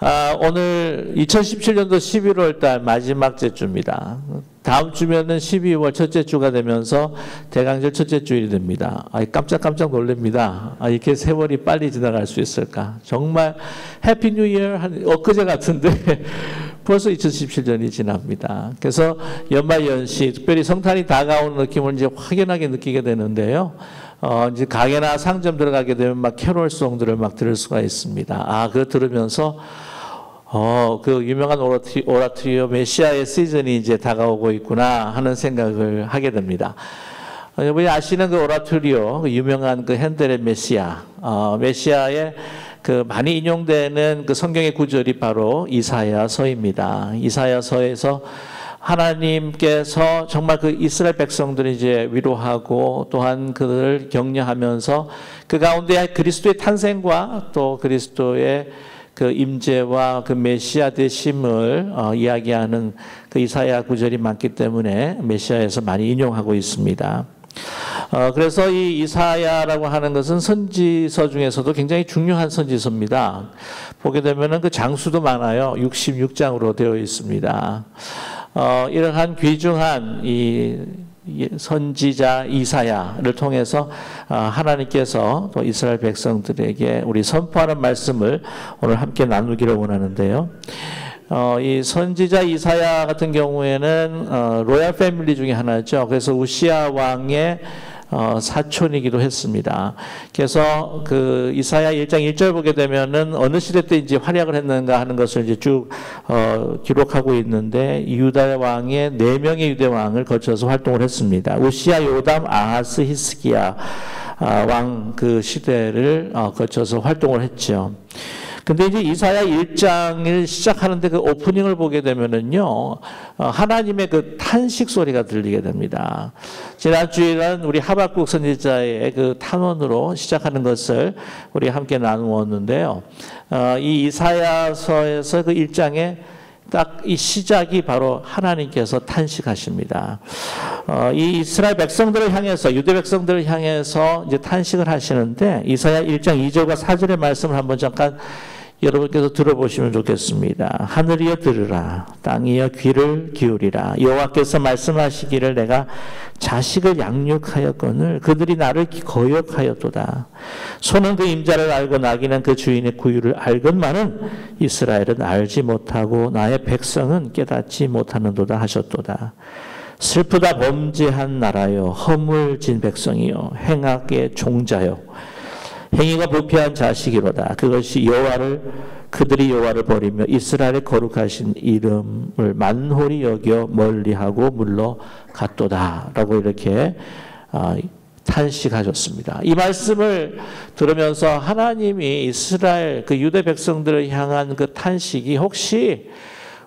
아, 오늘 2017년도 11월 달 마지막 주입니다. 다음 주면은 12월 첫째 주가 되면서 대강절 첫째 주일이 됩니다. 아, 깜짝깜짝 놀랍니다. 아, 이렇게 세월이 빨리 지나갈 수 있을까? 정말 Happy New Year 한 엊그제 같은데 벌써 2017년이 지납니다. 그래서 연말 연시, 특별히 성탄이 다가오는 느낌을 이제 확연하게 느끼게 되는데요. 어, 이제 가게나 상점 들어가게 되면 막 캐롤송들을 막 들을 수가 있습니다. 아, 그거 들으면서 어, 그 유명한 오라트리, 오라트리오 메시아의 시즌이 이제 다가오고 있구나 하는 생각을 하게 됩니다. 어, 여러분이 아시는 그 오라토리오, 그 유명한 그 핸델의 메시아, 어, 메시아의 그 많이 인용되는 그 성경의 구절이 바로 이사야서입니다. 이사야서에서 하나님께서 정말 그 이스라엘 백성들을 이제 위로하고 또한 그들을 격려하면서 그 가운데 그리스도의 탄생과 또 그리스도의 그 임재와 그 메시아 되심을 어, 이야기하는 그 이사야 구절이 많기 때문에 메시아에서 많이 인용하고 있습니다. 어, 그래서 이 이사야라고 하는 것은 선지서 중에서도 굉장히 중요한 선지서입니다. 보게 되면은 그 장수도 많아요. 66장으로 되어 있습니다. 어, 이러한 귀중한 이 선지자 이사야를 통해서 아, 하나님께서 또 이스라엘 백성들에게 우리 선포하는 말씀을 오늘 함께 나누기를 원하는데요. 어, 이 선지자 이사야 같은 경우에는 어, 로얄 패밀리 중에 하나죠. 그래서 우시아 왕의 어, 사촌이기도 했습니다. 그래서 그 이사야 1장 1절 보게 되면은 어느 시대 때 이제 활약을 했는가 하는 것을 이제 쭉 어, 기록하고 있는데 유다 왕의 네 명의 유대 왕을 거쳐서 활동을 했습니다. 우시아, 요담, 아하스, 히스기야 아, 왕 그 시대를 어, 거쳐서 활동을 했죠. 근데 이제 이사야 1장을 시작하는데 그 오프닝을 보게 되면은요, 어, 하나님의 그 탄식 소리가 들리게 됩니다. 지난 주일은 우리 하박국 선지자의 그 탄원으로 시작하는 것을 우리 함께 나누었는데요. 어, 이 이사야서에서 그 1장에 딱이 시작이 바로 하나님께서 탄식하십니다. 어, 이 이스라엘 백성들을 향해서 유대 백성들을 향해서 이제 탄식을 하시는데 이사야 1장 2절과 4절의 말씀을 한번 잠깐 여러분께서 들어보시면 좋겠습니다. 하늘이여 들으라 땅이여 귀를 기울이라 여호와께서 말씀하시기를 내가 자식을 양육하였거늘 그들이 나를 거역하였도다. 소는 그 임자를 알고 나귀는 그 주인의 구유를 알건만은 이스라엘은 알지 못하고 나의 백성은 깨닫지 못하는도다 하셨도다. 슬프다 범죄한 나라여 허물진 백성이여 행악의 종자여 행위가 부패한 자식이로다. 그것이 여호와를 그들이 여호와를 버리며 이스라엘의 거룩하신 이름을 만홀히 여겨 멀리하고 물러갔도다라고 이렇게 어, 탄식하셨습니다. 이 말씀을 들으면서 하나님이 이스라엘 그 유대 백성들을 향한 그 탄식이 혹시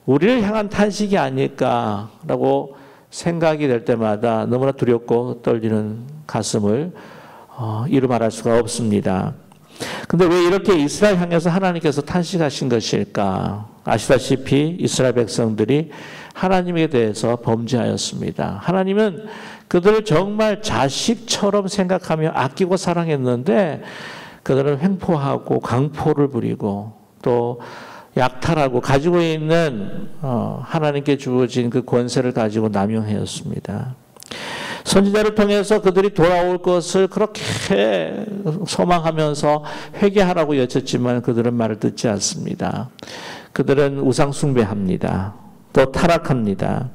우리를 향한 탄식이 아닐까라고 생각이 될 때마다 너무나 두렵고 떨리는 가슴을 어, 이루 말할 수가 없습니다. 근데 왜 이렇게 이스라엘 향해서 하나님께서 탄식하신 것일까? 아시다시피 이스라엘 백성들이 하나님에 대해서 범죄하였습니다. 하나님은 그들을 정말 자식처럼 생각하며 아끼고 사랑했는데 그들은 횡포하고 강포를 부리고 또 약탈하고 가지고 있는 어, 하나님께 주어진 그 권세를 가지고 남용하였습니다. 선지자를 통해서 그들이 돌아올 것을 그렇게 소망하면서 회개하라고 여쳤지만 그들은 말을 듣지 않습니다. 그들은 우상숭배합니다. 또 타락합니다.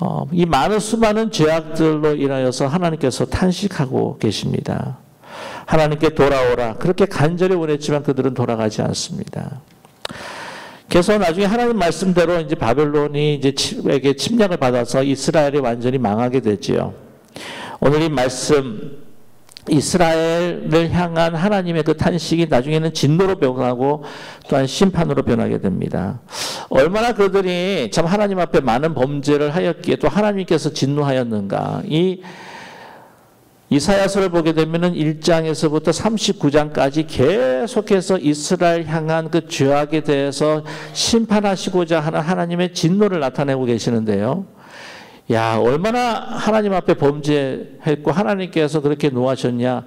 어, 이 많은 수많은 죄악들로 인하여서 하나님께서 탄식하고 계십니다. 하나님께 돌아오라. 그렇게 간절히 원했지만 그들은 돌아가지 않습니다. 그래서 나중에 하나님 말씀대로 이제 바벨론이 이제 에게 침략을 받아서 이스라엘이 완전히 망하게 되지요. 오늘 이 말씀 이스라엘을 향한 하나님의 그 탄식이 나중에는 진노로 변하고 또한 심판으로 변하게 됩니다. 얼마나 그들이 참 하나님 앞에 많은 범죄를 하였기에 또 하나님께서 진노하였는가. 이 이사야서를 보게 되면은 1장에서부터 39장까지 계속해서 이스라엘 향한 그 죄악에 대해서 심판하시고자 하는 하나님의 진노를 나타내고 계시는데요. 야, 얼마나 하나님 앞에 범죄했고 하나님께서 그렇게 노하셨냐.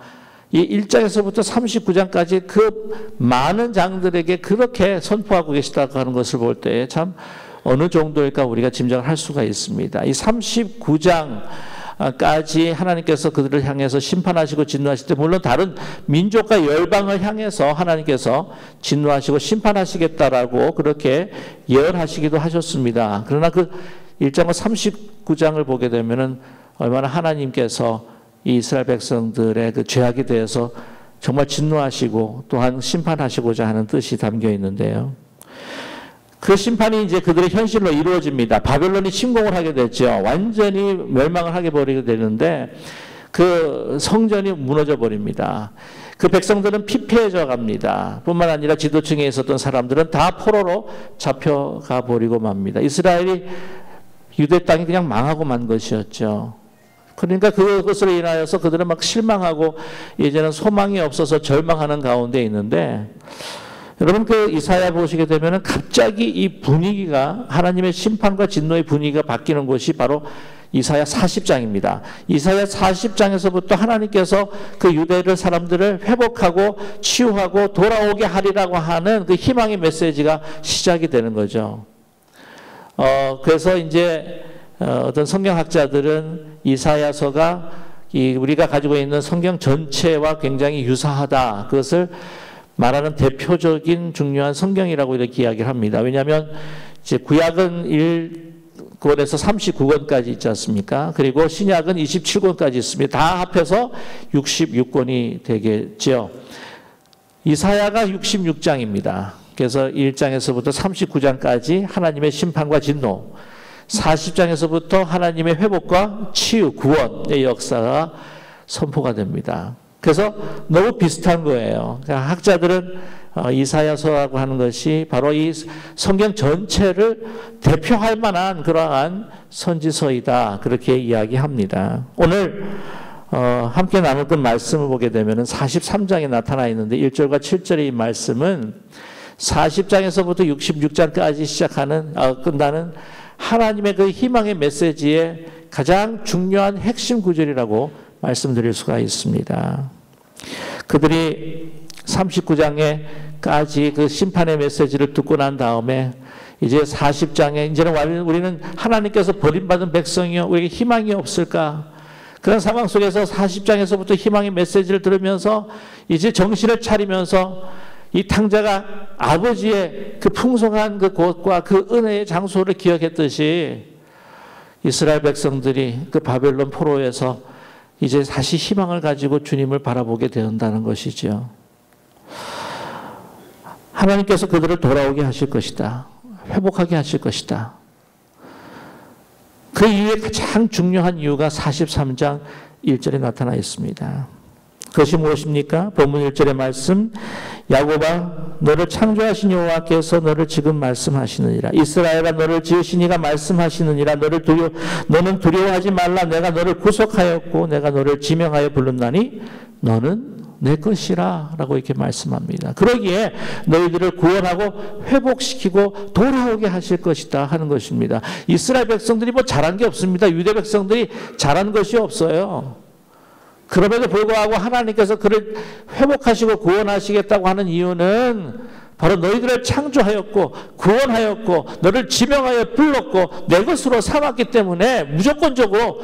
이 1장에서부터 39장까지 그 많은 장들에게 그렇게 선포하고 계시다고 하는 것을 볼 때 참 어느 정도일까 우리가 짐작을 할 수가 있습니다. 이 39장 까지 하나님께서 그들을 향해서 심판하시고 진노하실 때 물론 다른 민족과 열방을 향해서 하나님께서 진노하시고 심판하시겠다라고 그렇게 예언하시기도 하셨습니다. 그러나 그 1장과 39장을 보게 되면은 얼마나 하나님께서 이 이스라엘 백성들의 그 죄악에 대해서 정말 진노하시고 또한 심판하시고자 하는 뜻이 담겨 있는데요. 그 심판이 이제 그들의 현실로 이루어집니다. 바벨론이 침공을 하게 됐죠. 완전히 멸망을 하게 버리게 되는데 그 성전이 무너져 버립니다. 그 백성들은 피폐해져 갑니다. 뿐만 아니라 지도층에 있었던 사람들은 다 포로로 잡혀가 버리고 맙니다. 이스라엘이 유대 땅이 그냥 망하고 만 것이었죠. 그러니까 그것으로 인하여서 그들은 막 실망하고 이제는 소망이 없어서 절망하는 가운데 있는데 여러분 그 이사야 보시게 되면은 갑자기 이 분위기가 하나님의 심판과 진노의 분위기가 바뀌는 것이 바로 이사야 40장입니다. 이사야 40장에서부터 하나님께서 그 유대를 사람들을 회복하고 치유하고 돌아오게 하리라고 하는 그 희망의 메시지가 시작이 되는 거죠. 어, 그래서 이제 어, 어떤 성경학자들은 이사야서가 이 우리가 가지고 있는 성경 전체와 굉장히 유사하다. 그것을 말하는 대표적인 중요한 성경이라고 이렇게 이야기를 합니다. 왜냐하면 이제 구약은 1권에서 39권까지 있지 않습니까? 그리고 신약은 27권까지 있습니다. 다 합해서 66권이 되겠죠. 이사야가 66장입니다. 그래서 1장에서부터 39장까지 하나님의 심판과 진노, 40장에서부터 하나님의 회복과 치유, 구원의 역사가 선포가 됩니다. 그래서 너무 비슷한 거예요. 그러니까 학자들은 어, 이사야서라고 하는 것이 바로 이 성경 전체를 대표할 만한 그러한 선지서이다. 그렇게 이야기합니다. 오늘 어, 함께 나눌 그 말씀을 보게 되면 43장에 나타나 있는데 1절과 7절의 이 말씀은 40장에서부터 66장까지 시작하는 어, 끝나는 하나님의 그 희망의 메시지의 가장 중요한 핵심 구절이라고 말씀드릴 수가 있습니다. 그들이 39장에까지 그 심판의 메시지를 듣고 난 다음에 이제 40장에 이제는 우리는 하나님께서 버림받은 백성이요 우리에게 희망이 없을까? 그런 상황 속에서 40장에서부터 희망의 메시지를 들으면서 이제 정신을 차리면서 이 탕자가 아버지의 그 풍성한 그 곳과 그 은혜의 장소를 기억했듯이 이스라엘 백성들이 그 바벨론 포로에서 이제 다시 희망을 가지고 주님을 바라보게 된다는 것이죠. 하나님께서 그들을 돌아오게 하실 것이다. 회복하게 하실 것이다. 그 이유의 가장 중요한 이유가 43장 1절에 나타나 있습니다. 그것이 무엇입니까? 본문 1절의 말씀 야곱아 너를 창조하신 여호와께서 너를 지금 말씀하시느니라 이스라엘아 너를 지으신 이가 말씀하시느니라 너를 두려 너는 두려워하지 말라 내가 너를 구속하였고 내가 너를 지명하여 불렀나니 너는 내 것이라 라고 이렇게 말씀합니다. 그러기에 너희들을 구원하고 회복시키고 돌아오게 하실 것이다 하는 것입니다. 이스라엘 백성들이 뭐 잘한 게 없습니다. 유대 백성들이 잘한 것이 없어요. 그럼에도 불구하고 하나님께서 그를 회복하시고 구원하시겠다고 하는 이유는 바로 너희들을 창조하였고 구원하였고 너를 지명하여 불렀고 내 것으로 삼았기 때문에 무조건적으로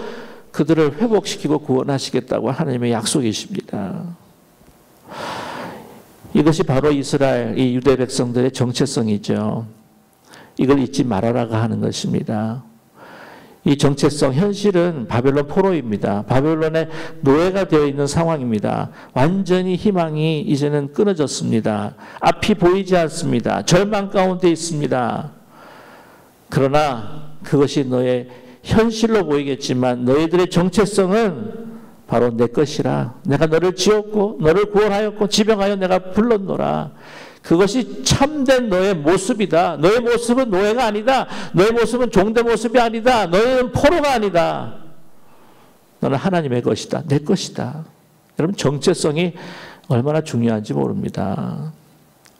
그들을 회복시키고 구원하시겠다고 하나님의 약속이십니다. 이것이 바로 이스라엘 이 유대 백성들의 정체성이죠. 이걸 잊지 말아라가 하는 것입니다. 이 정체성 현실은 바벨론 포로입니다. 바벨론의 노예가 되어 있는 상황입니다. 완전히 희망이 이제는 끊어졌습니다. 앞이 보이지 않습니다. 절망 가운데 있습니다. 그러나 그것이 너의 현실로 보이겠지만 너희들의 정체성은 바로 내 것이라. 내가 너를 지었고 너를 구원하였고 지병하여 내가 불렀노라. 그것이 참된 너의 모습이다. 너의 모습은 노예가 아니다. 너의 모습은 종대 모습이 아니다. 너는 포로가 아니다. 너는 하나님의 것이다. 내 것이다. 여러분 정체성이 얼마나 중요한지 모릅니다.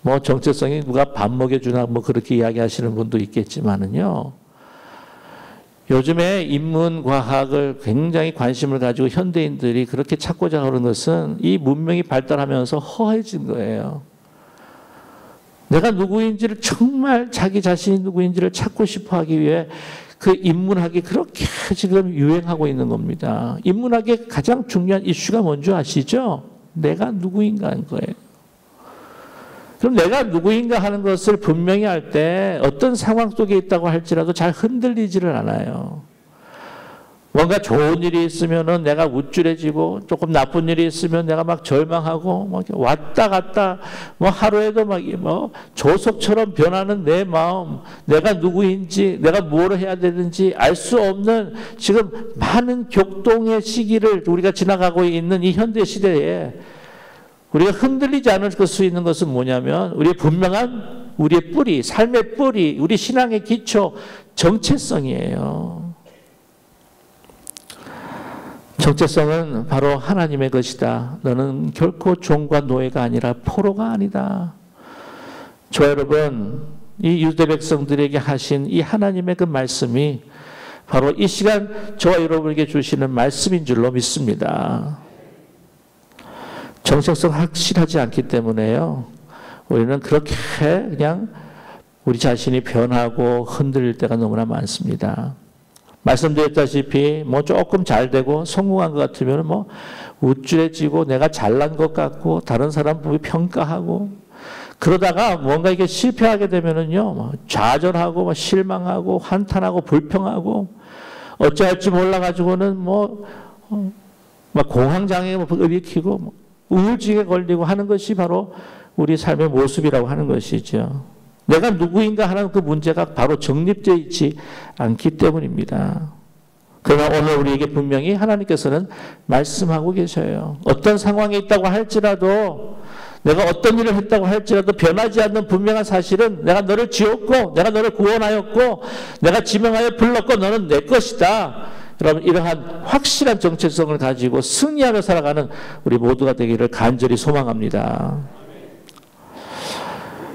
뭐 정체성이 누가 밥 먹여주나 뭐 그렇게 이야기하시는 분도 있겠지만은요. 요즘에 인문과학을 굉장히 관심을 가지고 현대인들이 그렇게 찾고자 하는 것은 이 문명이 발달하면서 허해진 거예요. 내가 누구인지를 정말 자기 자신이 누구인지를 찾고 싶어 하기 위해 그 인문학이 그렇게 지금 유행하고 있는 겁니다. 인문학의 가장 중요한 이슈가 뭔지 아시죠? 내가 누구인가 하는 거예요. 그럼 내가 누구인가 하는 것을 분명히 할 때 어떤 상황 속에 있다고 할지라도 잘 흔들리지를 않아요. 뭔가 좋은 일이 있으면은 내가 우쭐해지고 조금 나쁜 일이 있으면 내가 막 절망하고 막 왔다 갔다 뭐 하루에도 막 뭐 조석처럼 변하는 내 마음, 내가 누구인지, 내가 뭘 해야 되는지 알 수 없는 지금 많은 격동의 시기를 우리가 지나가고 있는 이 현대 시대에 우리가 흔들리지 않을 수 있는 것은 뭐냐면 우리의 분명한 우리의 뿌리, 삶의 뿌리, 우리 신앙의 기초, 정체성이에요. 정체성은 바로 하나님의 것이다. 너는 결코 종과 노예가 아니라 포로가 아니다. 저 여러분, 이 유대 백성들에게 하신 이 하나님의 그 말씀이 바로 이 시간 저와 여러분에게 주시는 말씀인 줄로 믿습니다. 정체성 확실하지 않기 때문에요. 우리는 그렇게 그냥 우리 자신이 변하고 흔들릴 때가 너무나 많습니다. 말씀드렸다시피 뭐 조금 잘 되고 성공한 것 같으면 뭐 우쭐해지고 내가 잘난 것 같고 다른 사람 보고 평가하고 그러다가 뭔가 이게 실패하게 되면은요 뭐 좌절하고 뭐 실망하고 한탄하고 불평하고 어찌할지 몰라가지고는 뭐, 어, 막 공황장애 일으키고 뭐 우울증에 걸리고 하는 것이 바로 우리 삶의 모습이라고 하는 것이죠. 내가 누구인가 하는 그 문제가 바로 정립되어 있지 않기 때문입니다. 그러나 오늘 우리에게 분명히 하나님께서는 말씀하고 계셔요. 어떤 상황에 있다고 할지라도 내가 어떤 일을 했다고 할지라도 변하지 않는 분명한 사실은 내가 너를 지었고 내가 너를 구원하였고 내가 지명하여 불렀고 너는 내 것이다. 여러분 이러한 확실한 정체성을 가지고 승리하며 살아가는 우리 모두가 되기를 간절히 소망합니다.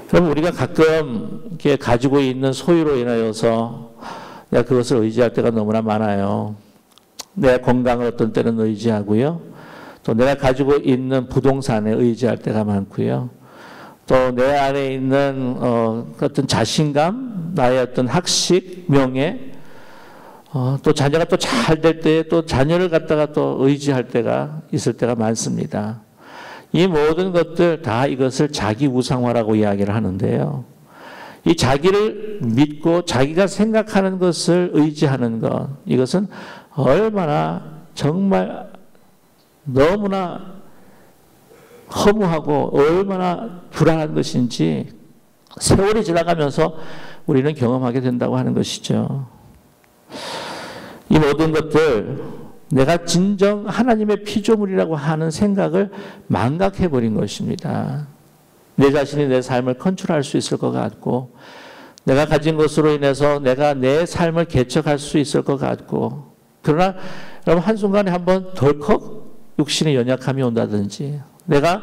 그럼 우리가 가끔 이렇게 가지고 있는 소유로 인하여서 내가 그것을 의지할 때가 너무나 많아요. 내 건강을 어떤 때는 의지하고요. 또 내가 가지고 있는 부동산에 의지할 때가 많고요. 또 내 안에 있는 어, 어떤 자신감, 나의 어떤 학식, 명예, 어, 또 자녀가 또 잘 될때또 자녀를 갖다가 또 의지할 때가 있을 때가 많습니다. 이 모든 것들 다 이것을 자기 우상화라고 이야기를 하는데요. 이 자기를 믿고 자기가 생각하는 것을 의지하는 것, 이것은 얼마나 정말 너무나 허무하고 얼마나 불안한 것인지 세월이 지나가면서 우리는 경험하게 된다고 하는 것이죠. 이 모든 것들 내가 진정 하나님의 피조물이라고 하는 생각을 망각해 버린 것입니다. 내 자신이 내 삶을 컨트롤할 수 있을 것 같고 내가 가진 것으로 인해서 내가 내 삶을 개척할 수 있을 것 같고 그러나 여러분 한순간에 한번 덜컥 육신의 연약함이 온다든지 내가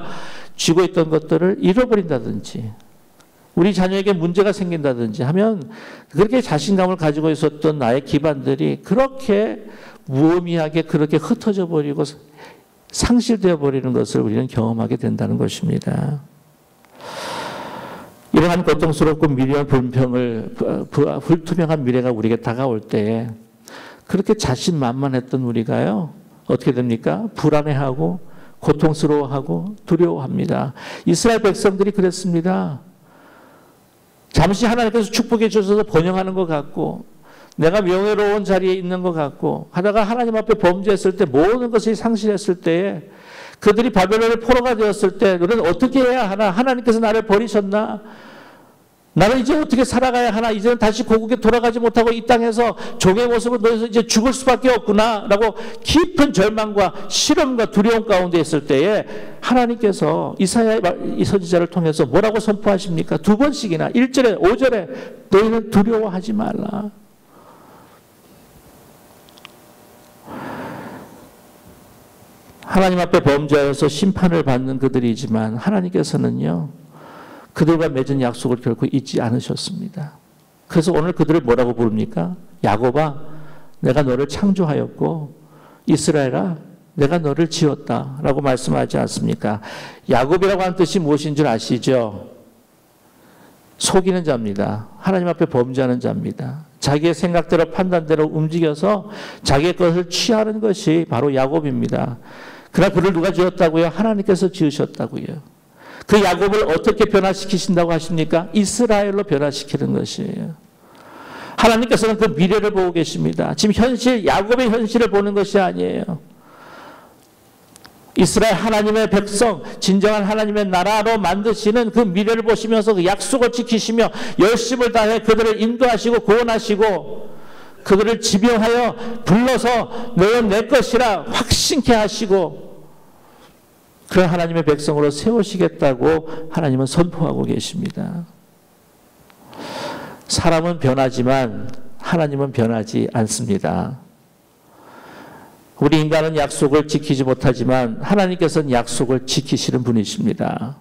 쥐고 있던 것들을 잃어버린다든지 우리 자녀에게 문제가 생긴다든지 하면 그렇게 자신감을 가지고 있었던 나의 기반들이 그렇게 무의미하게 그렇게 흩어져 버리고 상실되어 버리는 것을 우리는 경험하게 된다는 것입니다. 이러한 고통스럽고 미련한 불평을 불투명한 미래가 우리에게 다가올 때 그렇게 자신만만했던 우리가요 어떻게 됩니까? 불안해하고 고통스러워하고 두려워합니다. 이스라엘 백성들이 그랬습니다. 잠시 하나님께서 축복해 주셔서 번영하는 것 같고 내가 명예로운 자리에 있는 것 같고 하다가 하나님 앞에 범죄했을 때 모든 것이 상실했을 때에 그들이 바벨론의 포로가 되었을 때 너는 어떻게 해야 하나? 하나님께서 나를 버리셨나? 나는 이제 어떻게 살아가야 하나? 이제는 다시 고국에 돌아가지 못하고 이 땅에서 종의 모습을 너에서 이제 죽을 수밖에 없구나. 라고 깊은 절망과 실험과 두려움 가운데 있을 때에 하나님께서 이사야 이 선지자를 통해서 뭐라고 선포하십니까? 두 번씩이나 1절에 5절에 너희는 두려워하지 말라. 하나님 앞에 범죄하여서 심판을 받는 그들이지만 하나님께서는요. 그들과 맺은 약속을 결코 잊지 않으셨습니다. 그래서 오늘 그들을 뭐라고 부릅니까? 야곱아, 내가 너를 창조하였고 이스라엘아 내가 너를 지었다 라고 말씀하지 않습니까? 야곱이라고 하는 뜻이 무엇인 줄 아시죠? 속이는 자입니다. 하나님 앞에 범죄하는 자입니다. 자기의 생각대로 판단대로 움직여서 자기의 것을 취하는 것이 바로 야곱입니다. 그러나 그를 누가 지었다고요? 하나님께서 지으셨다고요. 그 야곱을 어떻게 변화시키신다고 하십니까? 이스라엘로 변화시키는 것이에요. 하나님께서는 그 미래를 보고 계십니다. 지금 현실, 야곱의 현실을 보는 것이 아니에요. 이스라엘 하나님의 백성, 진정한 하나님의 나라로 만드시는 그 미래를 보시면서 그 약속을 지키시며 열심을 다해 그들을 인도하시고 구원하시고 그들을 지명하여 불러서 너는 내 것이라 확신케 하시고 그런 하나님의 백성으로 세우시겠다고 하나님은 선포하고 계십니다. 사람은 변하지만 하나님은 변하지 않습니다. 우리 인간은 약속을 지키지 못하지만 하나님께서는 약속을 지키시는 분이십니다.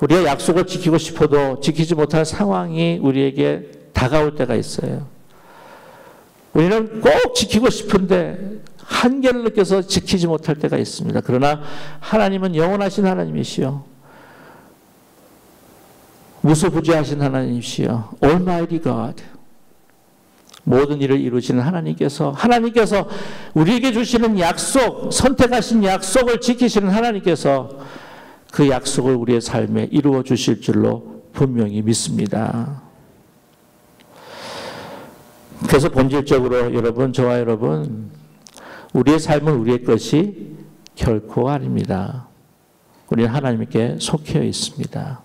우리가 약속을 지키고 싶어도 지키지 못할 상황이 우리에게 다가올 때가 있어요. 우리는 꼭 지키고 싶은데 한계를 느껴서 지키지 못할 때가 있습니다. 그러나 하나님은 영원하신 하나님이시요. 무소부지하신 하나님이시요. Almighty God. 모든 일을 이루시는 하나님께서 하나님께서 우리에게 주시는 약속, 선택하신 약속을 지키시는 하나님께서 그 약속을 우리의 삶에 이루어 주실 줄로 분명히 믿습니다. 그래서 본질적으로 여러분, 저와 여러분, 우리의 삶은 우리의 것이 결코 아닙니다. 우리는 하나님께 속해 있습니다.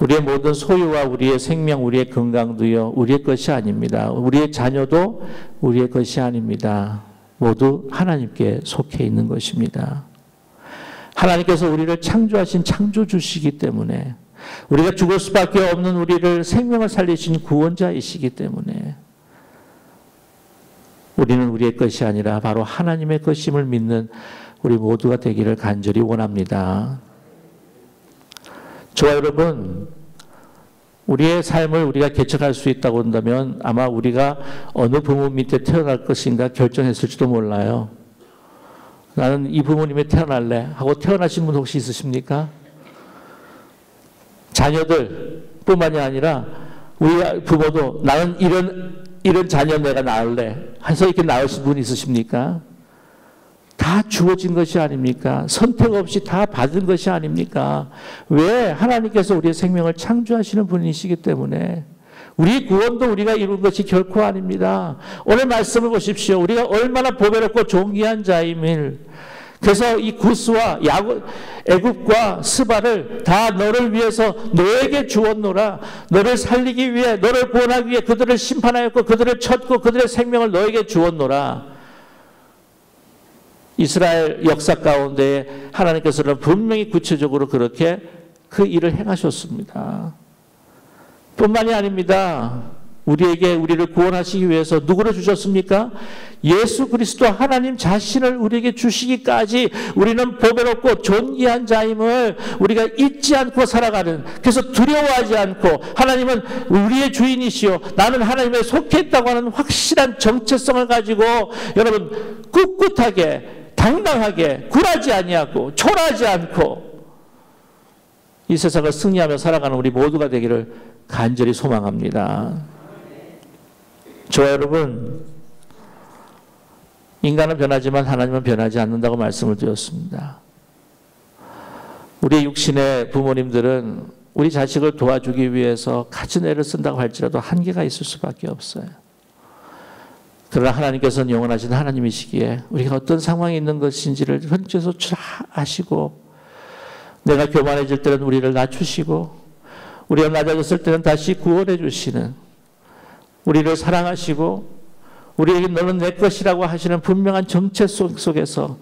우리의 모든 소유와 우리의 생명, 우리의 건강도요, 우리의 것이 아닙니다. 우리의 자녀도 우리의 것이 아닙니다. 모두 하나님께 속해 있는 것입니다. 하나님께서 우리를 창조하신 창조주시기 때문에 우리가 죽을 수밖에 없는 우리를 생명을 살리신 구원자이시기 때문에 우리는 우리의 것이 아니라 바로 하나님의 것임을 믿는 우리 모두가 되기를 간절히 원합니다. 저와 여러분, 우리의 삶을 우리가 개척할 수 있다고 한다면 아마 우리가 어느 부모 밑에 태어날 것인가 결정했을지도 몰라요. 나는 이 부모님에 태어날래 하고 태어나신 분 혹시 있으십니까? 자녀들 뿐만이 아니라 우리 부모도 나는 이런 이런 자녀 내가 낳을래 해서 이렇게 낳으신 분 있으십니까? 다 주어진 것이 아닙니까? 선택 없이 다 받은 것이 아닙니까? 왜? 하나님께서 우리의 생명을 창조하시는 분이시기 때문에 우리 구원도 우리가 이룬 것이 결코 아닙니다. 오늘 말씀을 보십시오. 우리가 얼마나 보배롭고 존귀한 자임을 그래서 이 구스와 야구, 애굽과 스바를 다 너를 위해서 너에게 주었노라. 너를 살리기 위해, 너를 구원하기 위해 그들을 심판하였고 그들을 쳤고 그들의 생명을 너에게 주었노라. 이스라엘 역사 가운데 하나님께서는 분명히 구체적으로 그렇게 그 일을 행하셨습니다. 뿐만이 아닙니다. 우리에게 우리를 구원하시기 위해서 누구를 주셨습니까? 예수 그리스도 하나님 자신을 우리에게 주시기까지 우리는 보배롭고 존귀한 자임을 우리가 잊지 않고 살아가는 그래서 두려워하지 않고 하나님은 우리의 주인이시요 나는 하나님에 속했다고 하는 확실한 정체성을 가지고 여러분 꿋꿋하게 당당하게 굴하지 아니하고 초라하지 않고 이 세상을 승리하며 살아가는 우리 모두가 되기를 간절히 소망합니다. 저와 여러분, 인간은 변하지만 하나님은 변하지 않는다고 말씀을 드렸습니다. 우리 육신의 부모님들은 우리 자식을 도와주기 위해서 가진 애를 쓴다고 할지라도 한계가 있을 수밖에 없어요. 그러나 하나님께서는 영원하신 하나님이시기에 우리가 어떤 상황에 있는 것인지를 현재서 아시고 내가 교만해질 때는 우리를 낮추시고 우리가 낮아졌을 때는 다시 구원해 주시는 우리를 사랑하시고 우리에게 너는 내 것이라고 하시는 분명한 정체 속에서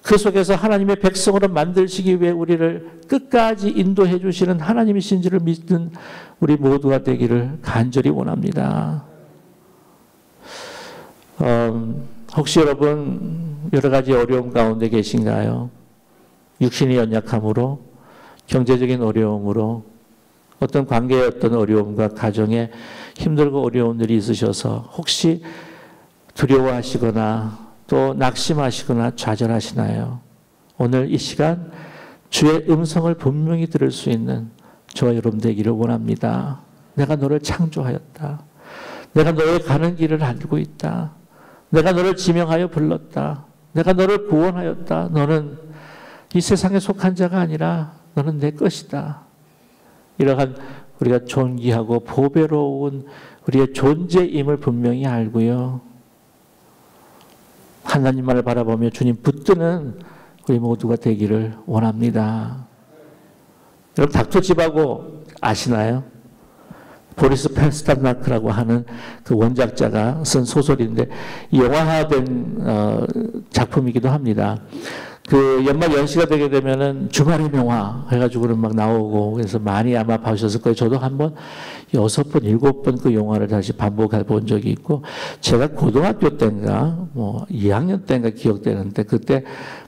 그 속에서 하나님의 백성으로 만들시기 위해 우리를 끝까지 인도해 주시는 하나님이신지를 믿는 우리 모두가 되기를 간절히 원합니다. 어, 혹시 여러분 여러 가지 어려움 가운데 계신가요? 육신의 연약함으로, 경제적인 어려움으로, 어떤 관계의 어떤 어려움과 가정에 힘들고 어려운 일이 있으셔서 혹시 두려워하시거나 또 낙심하시거나 좌절하시나요? 오늘 이 시간 주의 음성을 분명히 들을 수 있는 저와 여러분 되기를 원합니다. 내가 너를 창조하였다. 내가 너의 가는 길을 알고 있다. 내가 너를 지명하여 불렀다. 내가 너를 구원하였다. 너는 이 세상에 속한 자가 아니라 너는 내 것이다. 이러한 우리가 존귀하고 보배로운 우리의 존재임을 분명히 알고요. 하나님만을 바라보며 주님 붙드는 우리 모두가 되기를 원합니다. 여러분 닥터집하고 아시나요? 보리스 펜스탄마크라고 하는 그 원작자가 쓴 소설인데 영화화된 어, 작품이기도 합니다. 그 연말 연시가 되게 되면은 주말의 명화 해가지고는 막 나오고 그래서 많이 아마 봐주셨을 거예요. 저도 한번 여섯 번, 일곱 번 그 영화를 다시 반복해 본 적이 있고 제가 고등학교 때인가 뭐 2학년 때인가 기억되는데 그때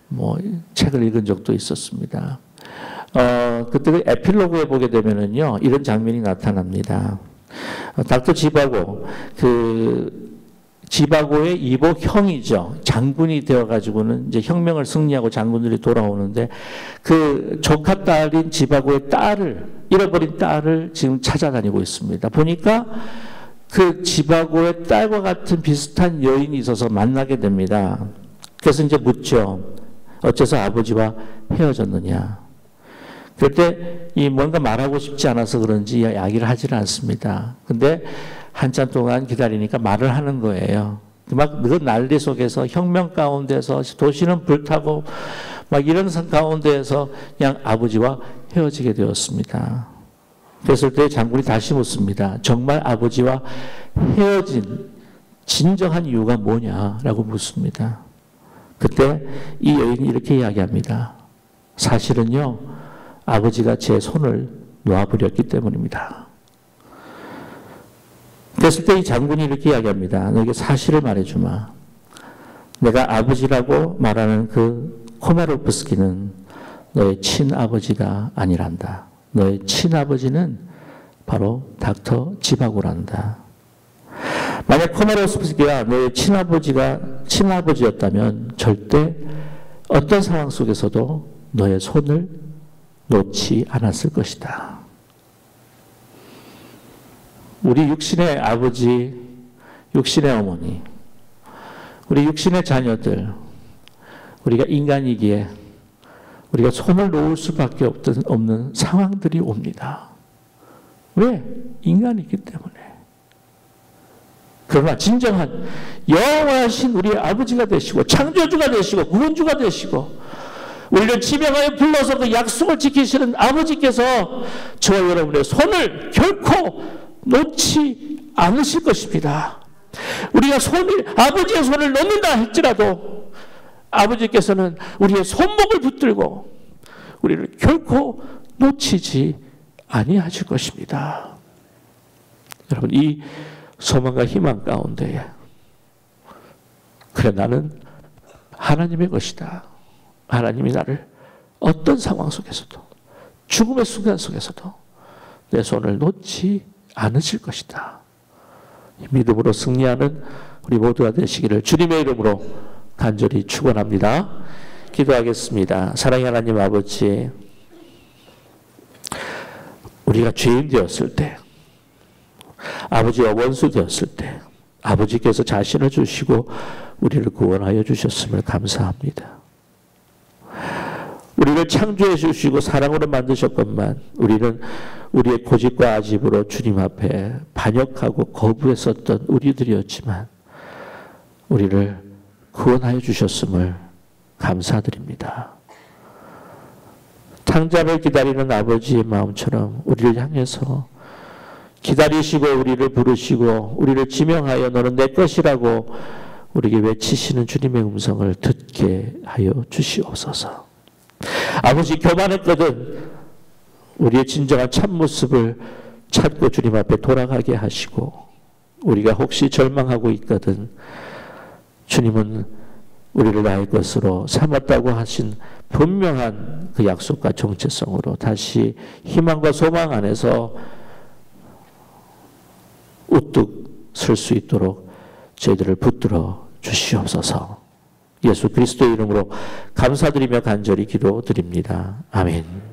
뭐 책을 읽은 적도 있었습니다. 어, 그때 그 에필로그에 보게 되면은요 이런 장면이 나타납니다. 어, 닥터 지바고 그 지바고의 이복 형이죠. 장군이 되어가지고는 이제 혁명을 승리하고 장군들이 돌아오는데 그 조카 딸인 지바고의 딸을 잃어버린 딸을 지금 찾아다니고 있습니다. 보니까 그 지바고의 딸과 같은 비슷한 여인이 있어서 만나게 됩니다. 그래서 이제 묻죠. 어째서 아버지와 헤어졌느냐. 그럴 때이 뭔가 말하고 싶지 않아서 그런지 이야기를 하지는 않습니다. 근데 한참 동안 기다리니까 말을 하는 거예요. 막그 난리 속에서 혁명 가운데서 도시는 불타고 막 이런 가운데에서 그냥 아버지와 헤어지게 되었습니다. 그랬을 때 장군이 다시 묻습니다. 정말 아버지와 헤어진 진정한 이유가 뭐냐라고 묻습니다. 그때 이 여인이 이렇게 이야기합니다. 사실은요, 아버지가 제 손을 놓아버렸기 때문입니다. 그랬을 때 이 장군이 이렇게 이야기합니다. 너에게 사실을 말해주마. 내가 아버지라고 말하는 그 코마로프스키는 너의 친아버지가 아니란다. 너의 친아버지는 바로 닥터 지바고란다. 만약 코마로프스키가 너의 친아버지가 친아버지였다면 절대 어떤 상황 속에서도 너의 손을 놓지 않았을 것이다. 우리 육신의 아버지, 육신의 어머니, 우리 육신의 자녀들, 우리가 인간이기에 우리가 손을 놓을 수밖에 없는 상황들이 옵니다. 왜? 인간이기 때문에. 그러나 진정한 영원하신 우리 아버지가 되시고 창조주가 되시고 구원주가 되시고 우리를 지명하여 불러서 그 약속을 지키시는 아버지께서 저와 여러분의 손을 결코 놓지 않으실 것입니다. 우리가 손을, 아버지의 손을 놓는다 할지라도 아버지께서는 우리의 손목을 붙들고 우리를 결코 놓치지 아니하실 것입니다. 여러분, 이 소망과 희망 가운데 그래 나는 하나님의 것이다. 하나님이 나를 어떤 상황 속에서도 죽음의 순간 속에서도 내 손을 놓지 않으실 것이다. 믿음으로 승리하는 우리 모두가 되시기를 주님의 이름으로 간절히 축원합니다. 기도하겠습니다. 사랑의 하나님 아버지, 우리가 죄인 되었을 때, 아버지와 원수 되었을 때, 아버지께서 자신을 주시고 우리를 구원하여 주셨음을 감사합니다. 우리를 창조해 주시고 사랑으로 만드셨건만 우리는 우리의 고집과 아집으로 주님 앞에 반역하고 거부했었던 우리들이었지만 우리를 구원하여 주셨음을 감사드립니다. 탕자를 기다리는 아버지의 마음처럼 우리를 향해서 기다리시고 우리를 부르시고 우리를 지명하여 너는 내 것이라고 우리에게 외치시는 주님의 음성을 듣게 하여 주시옵소서. 아버지 교만했거든 우리의 진정한 참모습을 찾고 주님 앞에 돌아가게 하시고 우리가 혹시 절망하고 있거든 주님은 우리를 나의 것으로 삼았다고 하신 분명한 그 약속과 정체성으로 다시 희망과 소망 안에서 우뚝 설 수 있도록 저희들을 붙들어 주시옵소서. 예수 그리스도의 이름으로 감사드리며 간절히 기도드립니다. 아멘.